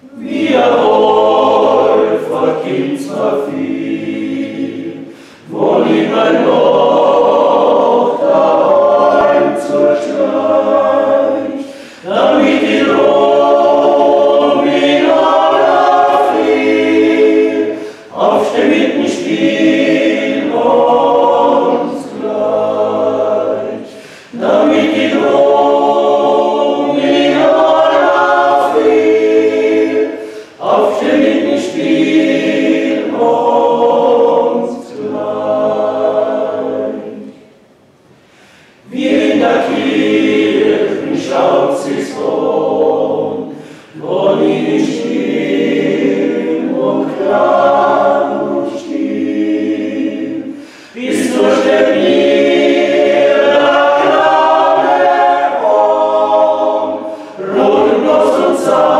Via voi facința fi, volina nocta oim țușai, amiti lumina auf dem Spiel uns klein. Wir in der Kirche schaut sich's um, wo die still und klar und still, bis zur Stelle Rot und Nuss und Saft.